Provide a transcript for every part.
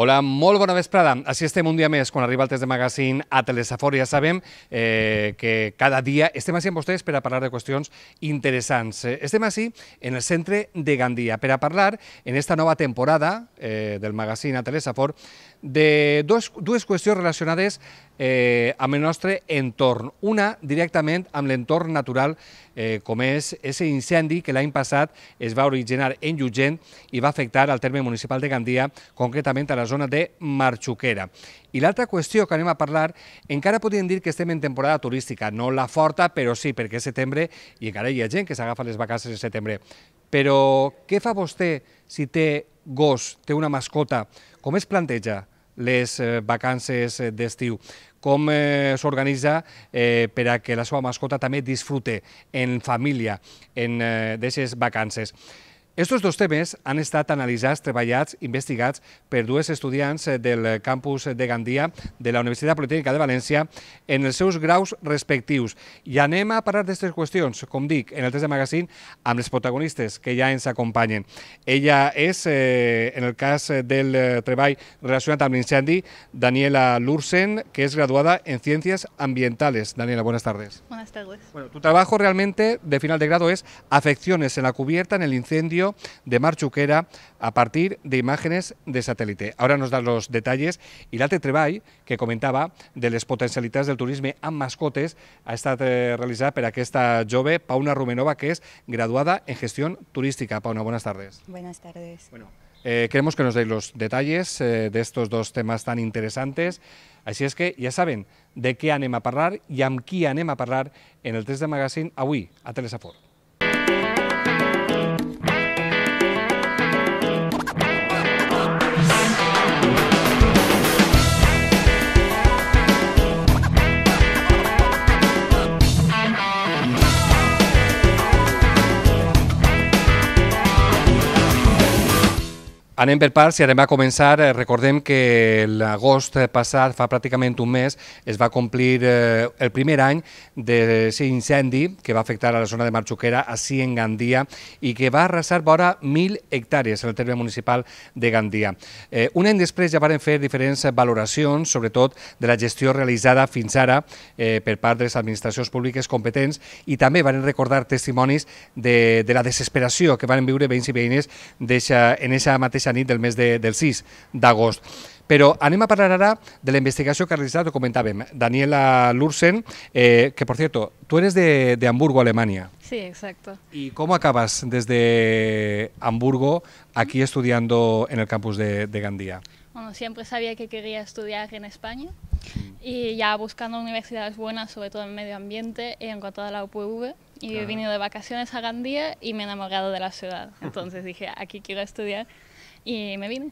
Hola, molt bona vesprada. Així estem un dia més quan arriba el test de magazine a Telesafor. Ja sabem eh, que cada dia estem així amb vostès per a parlar de qüestions interessants. Eh, estem així en el centre de Gandia per a parlar en esta nova temporada eh, del magazine a Telesafor de dues, dues qüestions relacionades eh, amb el nostre entorn. Una directament amb l'entorn natural, eh, com és aquest incendi que l'any passat es va originar en Llugent i va afectar al terme municipal de Gandia, concretament a la zona de Marxuquera. I l'altra qüestió que anem a parlar, encara podríem dir que estem en temporada turística, no la forta, però sí, perquè és setembre i encara hi ha gent que s'agafa les vacances en setembre. Però què fa vostè si té gos, té una mascota? Com es planteja les eh, vacances d'estiu? Com eh, s'organitza eh, per a que la seva mascota també disfrute en família en eh, d'aquestes vacances? Estos dos temes han estat analitzats, treballats, investigats per dues estudiants eh, del campus de Gandia de la Universitat Politécnica de València en els seus graus respectius. I anem a parlar d'aquestes qüestions, com dic, en el test de magazine, amb els protagonistes que ja ens acompanyen. Ella és, eh, en el cas del eh, treball relacionat amb l'incendi, Daniela Lursen, que es graduada en Ciencias Ambientales. Daniela, buenas tardes. Buenas tardes. Bueno, tu trabajo realmente de final de grado es afecciones en la cubierta en el incendio de Marchuquera a partir de imágenes de satélite. Ahora nos dan los detalles i l'altre treball que comentava de les potencialitats del turisme amb mascotes ha estat eh, realitzat per aquesta jove Pauna Rumenova, que és graduada en gestió turística. Pauna, buenas tardes. Buenas tardes. Bueno, eh, queremos que nos deis los detalles eh, de estos dos temas tan interesantes. Així és que ja saben de què anem a parlar i amb qui anem a parlar en el test de magazine avui a Telesafor. Anem per parts i anem a començar. Eh, Recordem que l'agost passat, fa pràcticament un mes, es va complir eh, el primer any d'aquest incendi que va afectar a la zona de Marxuquera, així en Gandia, i que va arrasar vora 1.000 hectàrees en el terme municipal de Gandia. Eh, un any després ja varen fer diferents valoracions, sobretot de la gestió realitzada fins ara eh, per part de les administracions públiques competents i també van recordar testimonis de, de la desesperació que van viure veïns i veïnes en aquesta mateixa nit del mes de, del 6 d'agost. Però anem a parlar ara de la investigació que ha realitzat, ho comentàvem, Daniela Lursen, eh, que, por cierto, tú eres de, de Hamburgo, Alemania. Sí, exacto. ¿Y cómo acabas desde Hamburgo aquí estudiando en el campus de, de Gandía? Bueno, siempre sabía que quería estudiar en España y ya buscando universidades buenas, sobre todo en medio ambiente, he encontrado la UPV y he venido de vacaciones a Gandía y me he enamorado de la ciudad. Entonces dije, aquí quiero estudiar y me vine.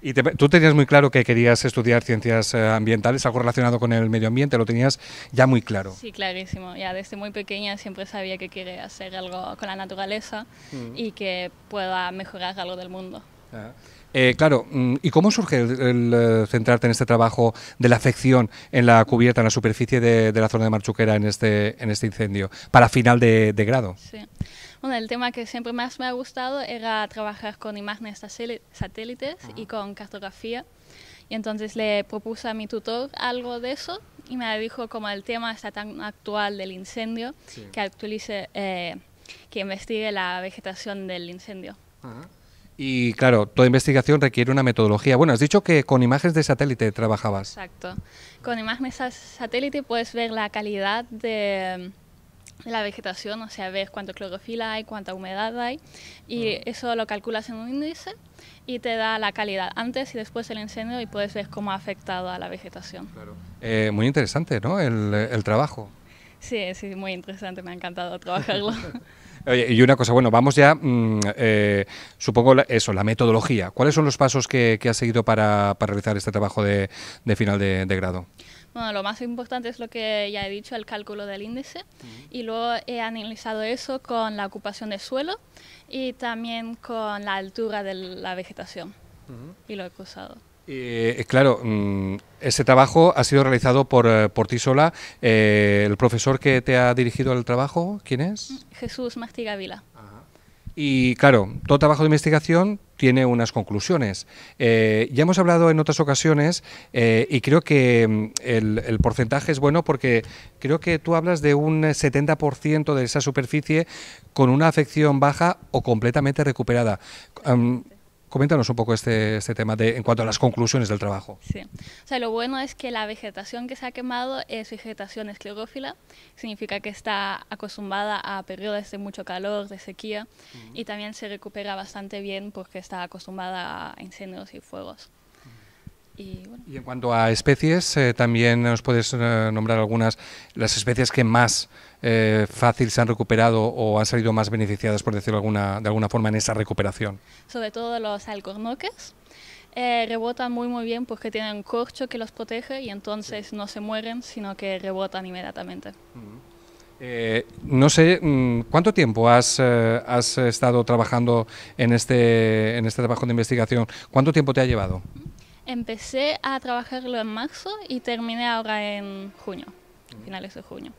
¿Y te- tú tenías muy claro que querías estudiar ciencias eh, ambientales, algo relacionado con el medio ambiente, lo tenías ya muy claro? Sí, clarísimo. Ya desde muy pequeña siempre sabía que quería hacer algo con la naturaleza y que pueda mejorar algo del mundo. Ah. Eh, claro, mm, ¿y cómo surge el, el, eh, centrarte en este trabajo de la afección en la cubierta, en la superficie de, de la zona de Marchuquera en este, en este incendio, para final de, de grado? Sí. Bueno, el tema que siempre más me ha gustado era trabajar con imágenes satéli- satélites y con cartografía. Y entonces le propuse a mi tutor algo de eso y me dijo como el tema está tan actual del incendio que actualice, eh, que investigue la vegetación del incendio. Y claro, toda investigación requiere una metodología. Bueno, has dicho que con imágenes de satélite trabajabas. Exacto. Con imágenes sa- satélite puedes ver la calidad de, de la vegetación, o sea, ver cuánto clorofila hay, cuánta humedad hay, y eso lo calculas en un índice y te da la calidad antes y después del incendio y puedes ver cómo ha afectado a la vegetación. Eh, muy interesante, ¿no? El, el trabajo. Sí, sí, muy interesante, me ha encantado trabajarlo. Oye, y una cosa, bueno, vamos ya, mm, eh, supongo la- eso, la metodología. ¿Cuáles son los pasos que, que has seguido para, para realizar este trabajo de, de final de, de grado? Bueno, lo más importante es lo que ya he dicho, el cálculo del índice. Y luego he analizado eso con la ocupación de suelo y también con la altura de la vegetación. Y lo he cruzado. Eh, claro, mm, ese trabajo ha sido realizado por, eh, por ti sola. Eh, ¿El profesor que te ha dirigido el trabajo, quién es? Jesús Martí Gavila. Y claro, todo trabajo de investigación tiene unas conclusiones. Eh, ya hemos hablado en otras ocasiones eh, y creo que mm, el, porcentaje es bueno porque creo que tú hablas de un 70% de esa superficie con una afección baja o completamente recuperada. Coméntanos un poco este, este tema de, en cuanto a las conclusiones del trabajo. Sí, o sea, lo bueno es que la vegetación que se ha quemado es vegetación esclerófila, significa que está acostumbrada a periodos de mucho calor, de sequía, y también se recupera bastante bien porque está acostumbrada a incendios y fuegos. Y, en cuanto a especies, eh, también nos puedes eh, nombrar algunas, las especies que más eh, fácil se han recuperado o han salido más beneficiadas, por decirlo alguna, de alguna forma, en esa recuperación. Sobre todo los alcornoques. rebotan muy muy bien porque tienen un corcho que los protege y entonces no se mueren, sino que rebotan inmediatamente. no sé, mm, ¿cuánto tiempo has, has estado trabajando en este, en este trabajo de investigación? ¿Cuánto tiempo te ha llevado? Empecé a trabajarlo en marzo y terminé ahora en junio, finales de junio.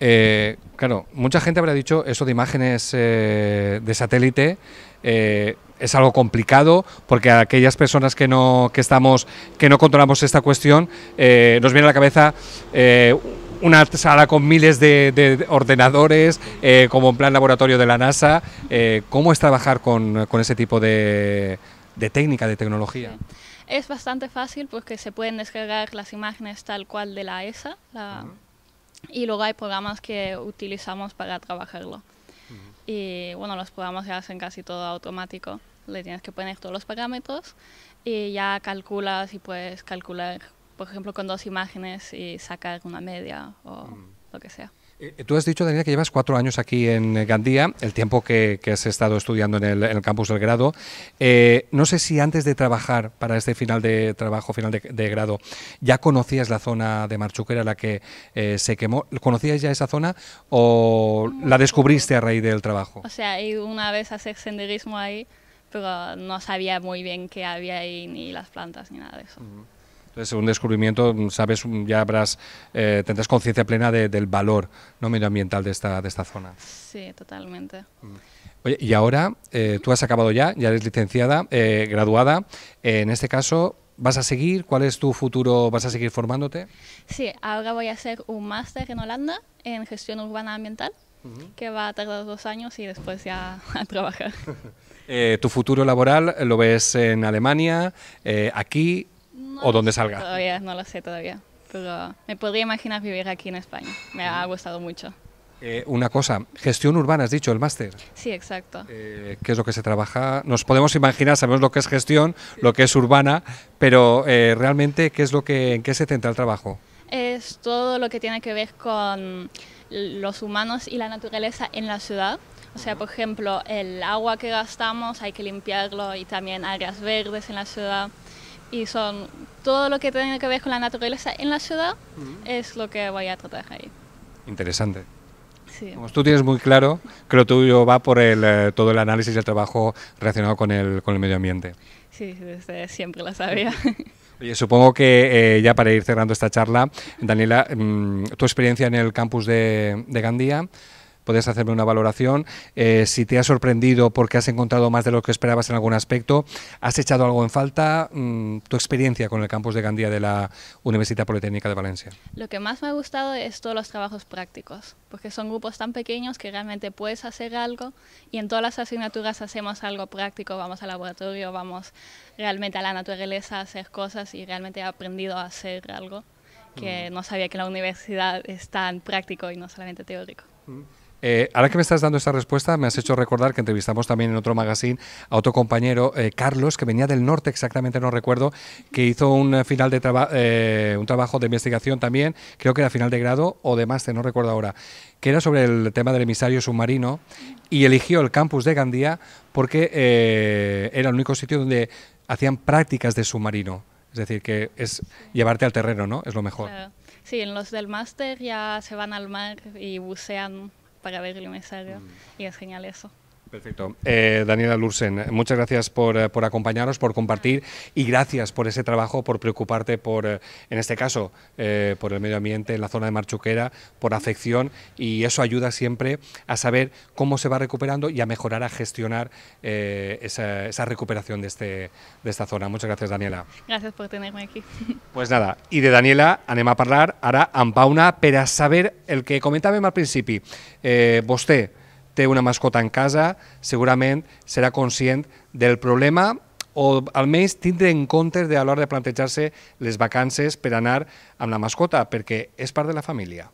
Eh, claro, mucha gente habrá dicho eso de imágenes eh, de satélite eh, es algo complicado porque a aquellas personas que no que estamos que no controlamos esta cuestión nos viene a la cabeza una sala con miles de, ordenadores como en plan laboratorio de la NASA. ¿Cómo es trabajar con, ese tipo de, técnica, de tecnología? Es bastante fácil porque se pueden descargar las imágenes tal cual de la ESA y luego hay programas que utilizamos para trabajarlo. Y bueno, los programas se hacen casi todo automático. Le tienes que poner todos los parámetros y ya calculas y puedes calcular, por ejemplo, con dos imágenes y sacar una media o lo que sea. Eh, tú has dicho, Daniela, que llevas cuatro años aquí en Gandía, el tiempo que, has estado estudiando en el, campus del grado. Eh, no sé si antes de trabajar para este final de trabajo, final de, grado, ya conocías la zona de Marchuca, era la que eh, se quemó. ¿Conocías ya esa zona o la descubriste a raíz del trabajo? O sea, he ido una vez a hacer senderismo ahí, pero no sabía muy bien qué había ahí, ni las plantas, ni nada de eso. Entonces, un descubrimiento, sabes, ya habrás, eh, tendrás conciencia plena del valor ¿no? medioambiental de esta, de esta zona. Sí, totalmente. Mm. Oye, y ahora eh, tú has acabado ya, ya eres licenciada, eh, graduada. en este caso, ¿vas a seguir? ¿Cuál es tu futuro? ¿Vas a seguir formándote? Sí, ahora voy a hacer un máster en Holanda en gestión urbana ambiental, que va a tardar dos años y después ya a trabajar. ¿Tu futuro laboral lo ves en Alemania, aquí, o donde salga? Todavía, no lo sé todavía. Pero me podría imaginar vivir aquí en España. Me ha gustado mucho. Eh, una cosa, gestión urbana, has dicho, el máster. Sí, exacto. Eh, ¿Qué es lo que se trabaja? Nos podemos imaginar, sabemos lo que es gestión, lo que es urbana, pero eh, realmente, ¿qué es lo que, ¿en qué se centra el trabajo? Es todo lo que tiene que ver con los humanos y la naturaleza en la ciudad. O sea, por ejemplo, el agua que gastamos hay que limpiarlo y también áreas verdes en la ciudad y son todo lo que tiene que ver con la naturaleza en la ciudad es lo que voy a tratar ahí. Interesante. Sí. Como tú tienes muy claro que lo tuyo va por el, eh, todo el análisis y el trabajo relacionado con el, con el medio ambiente. Sí, desde siempre lo sabía. Oye, supongo que eh, ya para ir cerrando esta charla, Daniela, mm, tu experiencia en el campus de, de Gandía, puedes hacerme una valoración. Eh, si te ha sorprendido porque has encontrado más de lo que esperabas en algún aspecto, ¿has echado algo en falta? Mm, tu experiencia con el campus de Gandía de la Universidad Politécnica de Valencia. Lo que más me ha gustado es todos los trabajos prácticos, porque son grupos tan pequeños que realmente puedes hacer algo y en todas las asignaturas hacemos algo práctico, vamos al laboratorio, vamos realmente a la naturaleza a hacer cosas y realmente he aprendido a hacer algo que mm. no sabía que la universidad es tan práctico y no solamente teórico. Mm. Eh, ahora que me estás dando esta respuesta, me has hecho recordar que entrevistamos también en otro magazine a otro compañero, eh, Carlos, que venía del norte, exactamente no recuerdo, que hizo un eh, final de eh, un trabajo de investigación también, creo que era final de grado o de máster, no recuerdo ahora, que era sobre el tema del emisario submarino y eligió el campus de Gandía porque era el único sitio donde hacían prácticas de submarino. Es decir, que es llevarte al terreno, ¿no? Es lo mejor. Sí, en los del máster ya se van al mar y bucean para ver el emisario mm. y es genial eso. Perfecto. Eh, Daniela Lursen, muchas gracias por, eh, por, acompañarnos, por compartir y gracias por ese trabajo, por preocuparte por, eh, en este caso, eh, por el medio ambiente en la zona de Marchuquera, por afección y eso ayuda siempre a saber cómo se va recuperando y a mejorar, a gestionar eh, esa, esa, recuperación de, este, de esta zona. Muchas gracias, Daniela. Gracias por tenerme aquí. Pues nada, y de Daniela anem a parlar ara amb Pauna per a saber el que comentàvem al principi. Eh, vostè, té una mascota en casa, segurament serà conscient del problema o almenys tindre en compte de a l'hora de plantejar-se les vacances per anar amb la mascota, perquè és part de la família.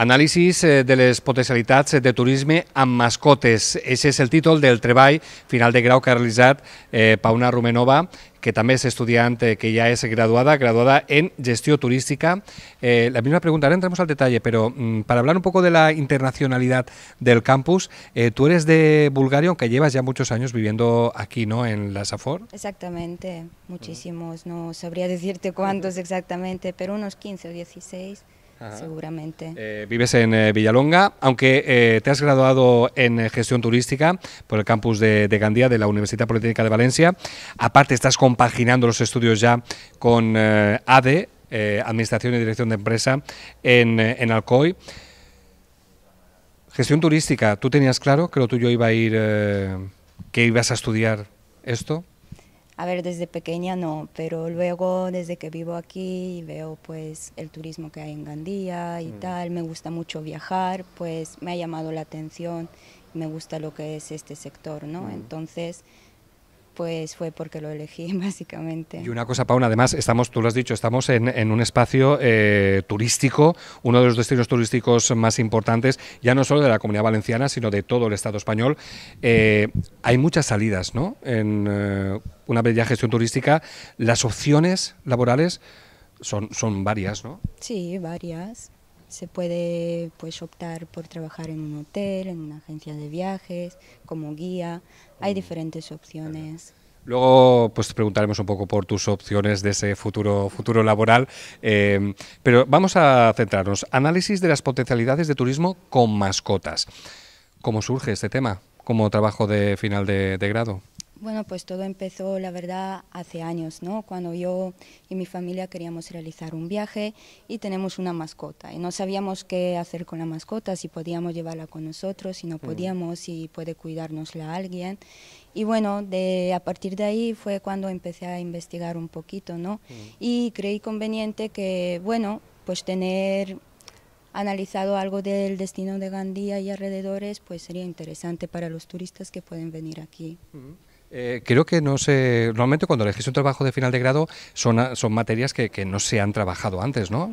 Anàlisis eh, de les potencialitats de turisme amb mascotes. Aquest és el títol del treball final de grau que ha realitzat eh, Pauna Rumenova, que també és estudiant, eh, que ja és graduada, graduada en gestió turística. Eh, la misma pregunta, ahora entramos al detalle, pero mm, para hablar un poco de la internacionalidad del campus, eh, tú eres de Bulgaria, aunque llevas ya muchos años viviendo aquí, ¿no?, en la SAFOR. Exactamente, muchísimos, no sabría decirte cuántos exactamente, pero unos 15 o 16. Ajá. seguramente. Eh, vives en eh, Villalonga, aunque eh, te has graduado en gestión turística por el campus de, de, Gandía de la Universidad Politécnica de Valencia. Aparte, estás compaginando los estudios ya con ADE, Administración y Dirección de Empresa, en, en Alcoy. Gestión turística, ¿tú tenías claro que lo tuyo iba a ir, que ibas a estudiar esto? A ver, desde pequeña no, pero luego desde que vivo aquí veo pues el turismo que hay en Gandía y mm. tal, me gusta mucho viajar, pues me ha llamado la atención, me gusta lo que es este sector, ¿no? Mm. Entonces, pues fue porque lo elegí básicamente. Y una cosa, Pauna, además, estamos, tú lo has dicho, estamos en, en un espacio eh, turístico, uno de los destinos turísticos más importantes, ya no solo de la comunidad valenciana, sino de todo el Estado español. Eh, hay muchas salidas, ¿no? En eh, una bella gestión turística, las opciones laborales son, son varias, ¿no? Sí, varias se puede pues optar por trabajar en un hotel, en una agencia de viajes, como guía, hay diferentes opciones. Luego pues te preguntaremos un poco por tus opciones de ese futuro, futuro laboral, eh, pero vamos a centrarnos. Análisis de las potencialidades de turismo con mascotas. ¿Cómo surge este tema como trabajo de final de, de grado? Bueno, pues todo empezó, la verdad, hace años, ¿no? Cuando yo y mi familia queríamos realizar un viaje y tenemos una mascota y no sabíamos qué hacer con la mascota, si podíamos llevarla con nosotros, si no podíamos, si puede cuidárnosla alguien. Y bueno, de, a partir de ahí fue cuando empecé a investigar un poquito, ¿no? Y creí conveniente que, bueno, pues tener analizado algo del destino de Gandía y alrededores, pues sería interesante para los turistas que pueden venir aquí. Uh -huh. Eh, creo que no se. Normalmente, cuando elegís un trabajo de final de grado, son, son materias que, que no se han trabajado antes, ¿no?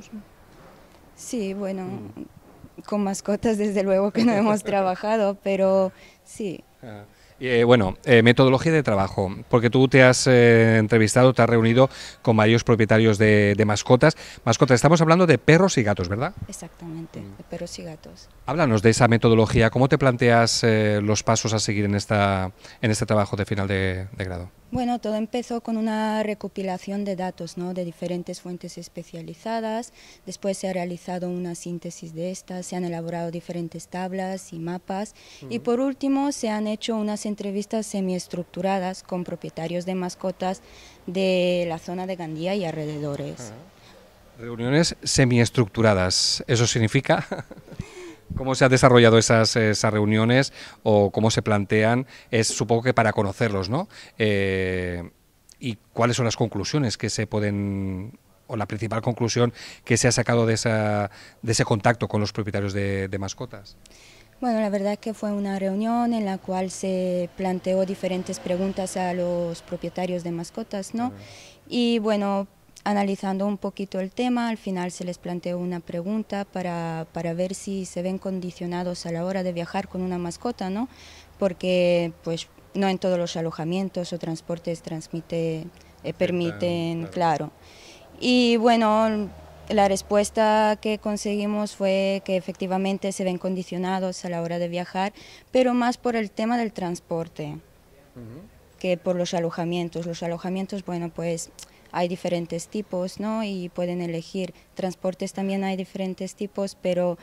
Sí, bueno, mm. con mascotas, desde luego que no hemos trabajado, pero sí. Ah. Eh, bueno, eh, metodología de trabajo, porque tú te has eh, entrevistado, te has reunido con varios propietarios de, de, mascotas. Mascotas, estamos hablando de perros y gatos, ¿verdad? Exactamente, de perros y gatos. Háblanos de esa metodología, ¿cómo te planteas eh, los pasos a seguir en, esta, en este trabajo de final de, de grado? Bueno, todo empezó con una recopilación de datos ¿no? de diferentes fuentes especializadas, después se ha realizado una síntesis de estas, se han elaborado diferentes tablas y mapas uh -huh. y por último se han hecho unas entrevistas semiestructuradas con propietarios de mascotas de la zona de Gandía y alrededores. Uh -huh. Reuniones semiestructuradas, ¿eso significa? ¿Cómo se han desarrollado esas, esas, reuniones o cómo se plantean? Es supongo que para conocerlos, ¿no? Eh, ¿Y cuáles son las conclusiones que se pueden, o la principal conclusión que se ha sacado de, esa, de ese contacto con los propietarios de, de mascotas? Bueno, la verdad que fue una reunión en la cual se planteó diferentes preguntas a los propietarios de mascotas, ¿no? Y bueno, analizando un poquito el tema, al final se les planteó una pregunta para, para, ver si se ven condicionados a la hora de viajar con una mascota, ¿no? Porque pues no en todos los alojamientos o transportes transmite, eh, permiten, claro. Y bueno, la respuesta que conseguimos fue que efectivamente se ven condicionados a la hora de viajar, pero más por el tema del transporte uh -huh. que por los alojamientos. Los alojamientos, bueno, pues hay diferentes tipos, ¿no? Y pueden elegir. Transportes también hay diferentes tipos, pero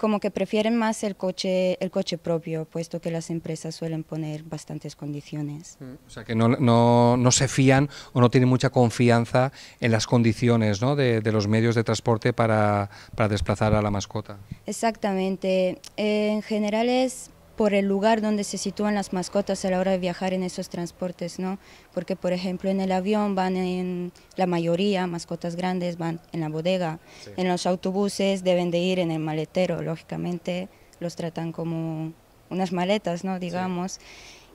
como que prefieren más el coche, el coche propio, puesto que las empresas suelen poner bastantes condiciones. Mm. O sea, que no, no, no se fían o no tienen mucha confianza en las condiciones ¿no? de, de, los medios de transporte para, para desplazar a la mascota. Exactamente. En general es por el lugar donde se sitúan las mascotas a la hora de viajar en esos transportes, ¿no? Porque, por ejemplo, en el avión van en la mayoría, mascotas grandes van en la bodega. Sí. En los autobuses deben de ir en el maletero, lógicamente los tratan como unas maletas, ¿no? Digamos. Sí.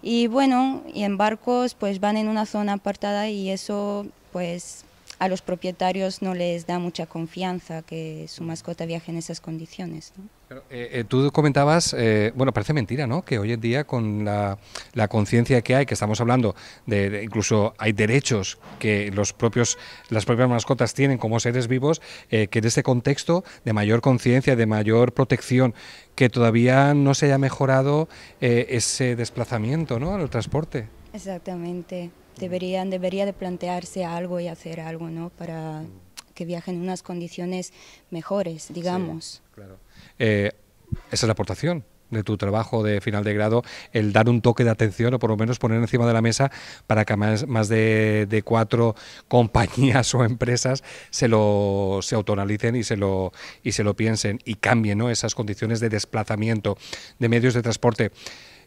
Y bueno, y en barcos pues van en una zona apartada y eso pues a los propietarios no les da mucha confianza que su mascota viaje en esas condiciones. ¿no? Eh, eh, tú comentabas, eh, bueno, parece mentira, ¿no? Que hoy en día con la, la conciencia que hay, que estamos hablando de, de, incluso hay derechos que los propios, las propias mascotas tienen como seres vivos, que en este contexto de mayor conciencia, de mayor protección, que todavía no se haya mejorado ese desplazamiento, ¿no? El transporte. Exactamente. Deberían, debería de plantearse algo y hacer algo, ¿no? Para que viajen en unas condiciones mejores, digamos. Sí, claro. Eh, esa es la aportación de tu trabajo de final de grado, el dar un toque de atención o por lo menos poner encima de la mesa para que más, más de, de, cuatro compañías o empresas se lo se autoanalicen y se lo y se lo piensen y cambien ¿no? esas condiciones de desplazamiento de medios de transporte.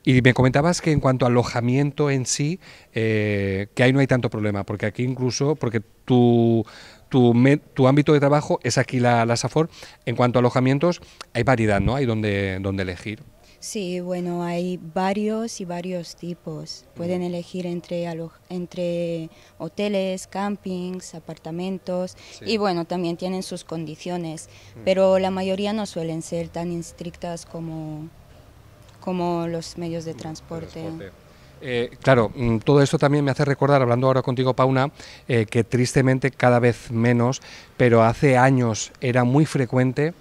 Y me comentabas que en cuanto a alojamiento en sí, eh, que ahí no hay tanto problema, porque aquí incluso, porque tu, tu, me, tu ámbito de trabajo es aquí la, la, SAFOR, en cuanto a alojamientos hay variedad, ¿no? Hay donde, donde elegir. Sí, bueno, hay varios y varios tipos. Pueden elegir entre, entre hoteles, campings, apartamentos sí. y bueno, también tienen sus condiciones, pero la mayoría no suelen ser tan estrictas como como los medios de transporte. Eh, claro, mm, todo esto también me hace recordar, hablando ahora contigo, Pauna, eh, que tristemente cada vez menos, pero hace años era muy frecuente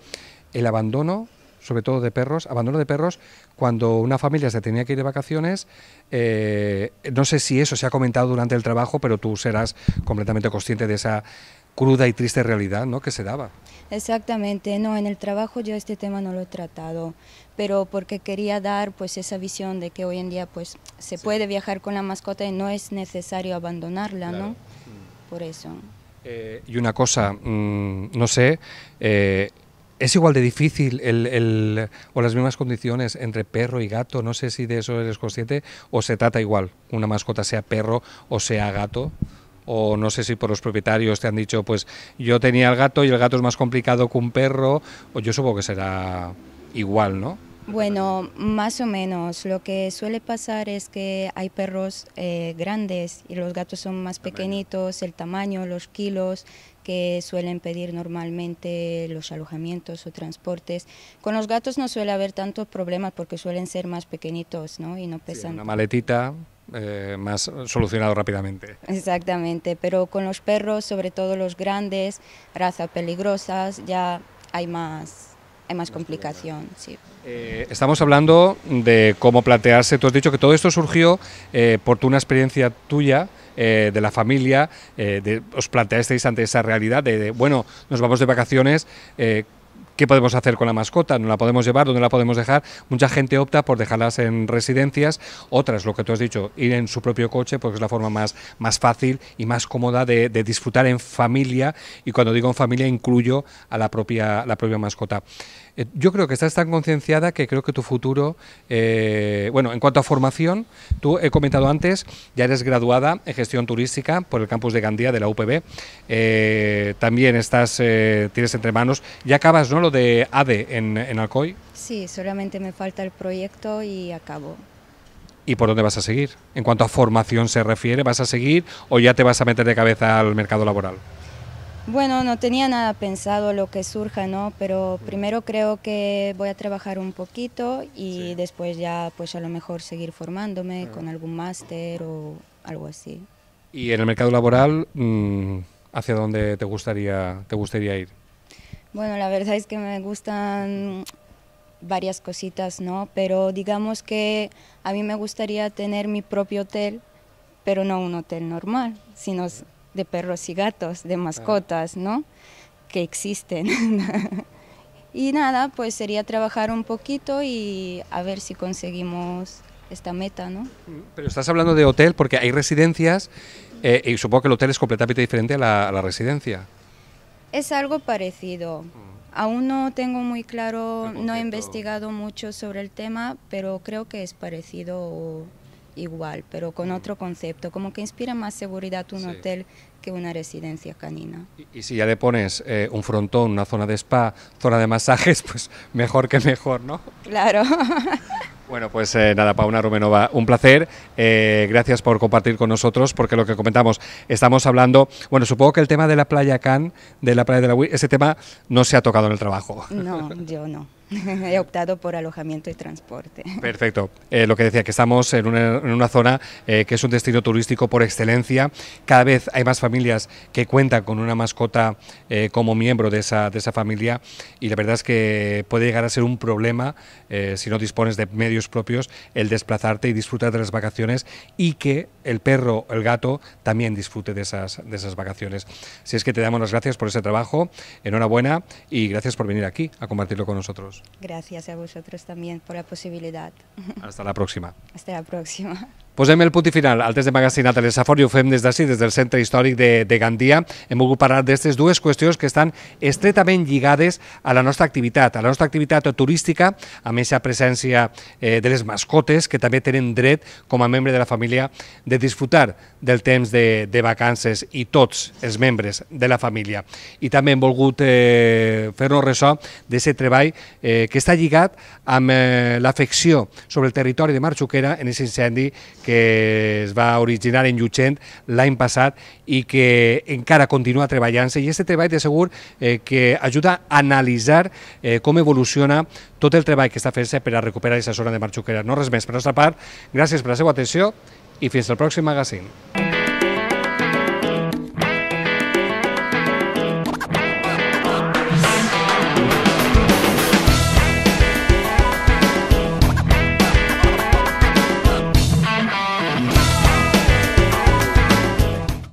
el abandono, sobre todo de perros, abandono de perros, cuando una familia se tenía que ir de vacaciones. Eh, no sé si eso se ha comentado durante el trabajo, pero tú serás completamente consciente de esa cruda y triste realidad ¿no? que se daba. Exactamente, no, en el trabajo yo este tema no lo he tratado, pero porque quería dar pues esa visión de que hoy en día pues se sí. puede viajar con la mascota y no es necesario abandonarla, claro. ¿no? Por eso. Eh, y una cosa, mmm, no sé, eh, ¿es igual de difícil el, el, o las mismas condiciones entre perro y gato? No sé si de eso eres consciente o se trata igual, una mascota sea perro o sea gato o no sé si por los propietarios te han dicho, pues yo tenía el gato y el gato es más complicado que un perro, o yo supongo que será igual, ¿no? Bueno, más o menos. Lo que suele pasar es que hay perros eh, grandes y los gatos son más pequeñitos, el tamaño, los kilos que suelen pedir normalmente los alojamientos o transportes. Con los gatos no suele haber tantos problemas porque suelen ser más pequeñitos ¿no? y no pesan. Sí, una maletita eh, más solucionado rápidamente. Exactamente, pero con los perros, sobre todo los grandes, razas peligrosas, ya hay más, hay más complicación. Sí. Eh, estamos hablando de cómo plantearse, tú has dicho que todo esto surgió eh, por una experiencia tuya, eh, de la familia, de, os planteasteis ante esa realidad de, bueno, nos vamos de vacaciones, ¿Qué podemos hacer con la mascota? ¿No la podemos llevar? ¿Dónde la podemos dejar? Mucha gente opta por dejarlas en residencias, otras, lo que tú has dicho, ir en su propio coche porque es la forma más, más fácil y más cómoda de, disfrutar en familia y cuando digo en familia incluyo a la propia, la propia mascota. Eh, yo creo que estás tan concienciada que creo que tu futuro, eh, bueno, en cuanto a formación, tú he comentado antes, ya eres graduada en gestión turística por el campus de Gandía de la UPB, eh, también estás, tienes entre manos, ya acabas, ¿no?, lo de ADE en, en Alcoy. Sí, solamente me falta el proyecto y acabo. ¿Y por dónde vas a seguir? En cuanto a formación se refiere, ¿vas a seguir o ya te vas a meter de cabeza al mercado laboral? Bueno, no tenía nada pensado lo que surja, ¿no? Pero primero creo que voy a trabajar un poquito y sí. después ya, pues a lo mejor seguir formándome -huh. con algún máster o algo así. ¿Y en el mercado laboral, mmm, hacia dónde te gustaría, te gustaría ir? Bueno, la verdad es que me gustan varias cositas, ¿no? Pero digamos que a mí me gustaría tener mi propio hotel, pero no un hotel normal, sino de perros y gatos, de mascotas, ¿no? Que existen. y nada, pues sería trabajar un poquito y a ver si conseguimos esta meta, ¿no? Pero estás hablando de hotel porque hay residencias eh, y supongo que el hotel es completamente diferente a la, a la residencia. Es algo parecido. Aún no tengo muy claro, no he investigado mucho sobre el tema, pero creo que es parecido igual, pero con otro concepto, como que inspira más seguridad un Sí. hotel que una residencia canina. Y, y si ya le pones eh, un frontón, una zona de spa, zona de masajes, pues mejor que mejor, ¿no? Claro. Bueno, pues eh, nada, Pauna Rumenova, un placer. Eh, gracias por compartir con nosotros, porque lo que comentamos, estamos hablando, bueno, supongo que el tema de la playa Can, de la playa de la Hui, ese tema no se ha tocado en el trabajo. No, yo no. He optado por alojamiento y transporte. Perfecto. Eh, lo que decía, que estamos en una, zona eh, que es un destino turístico por excelencia. Cada vez hay más familias que cuentan con una mascota eh, como miembro de esa, de esa familia y la verdad es que puede llegar a ser un problema si no dispones de medios propios el desplazarte y disfrutar de las vacaciones y que el perro, el gato, también disfrute de esas, de esas vacaciones. Si es que te damos las gracias por ese trabajo, enhorabuena y gracias por venir aquí a compartirlo con nosotros. Gracias a vosotros también por la posibilidad. Hasta la próxima. Hasta la próxima. Posem el punt i final al test de magazine a Telesafort i ho fem des d'ací, des del Centre Històric de, de Gandia. Hem volgut parlar d'aquestes dues qüestions que estan estretament lligades a la nostra activitat, a la nostra activitat turística, amb aquesta presència eh, de les mascotes que també tenen dret, com a membre de la família, de disfrutar del temps de, de vacances i tots els membres de la família. I també hem volgut eh, fer-nos ressò d'aquest treball eh, que està lligat amb eh, l'afecció sobre el territori de Marxuquera en aquest incendi que es va originar en Llutxent l'any passat i que encara continua treballant-se i aquest treball de segur eh, que ajuda a analitzar eh, com evoluciona tot el treball que està fent-se per a recuperar aquesta zona de Marxuquera. No res més per la nostra part, gràcies per la seva atenció i fins al pròxim magazine.